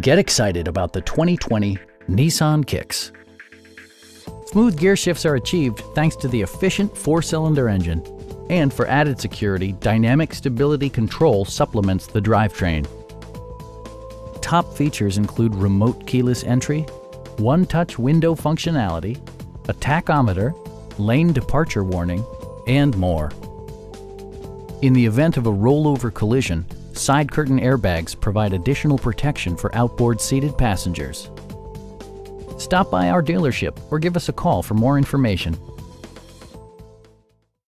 Get excited about the 2020 Nissan Kicks. Smooth gear shifts are achieved thanks to the efficient four-cylinder engine. And for added security, Dynamic Stability Control supplements the drivetrain. Top features include remote keyless entry, one-touch window functionality, a tachometer, lane departure warning, and more. In the event of a rollover collision, side curtain airbags provide additional protection for outboard seated passengers. Stop by our dealership or give us a call for more information.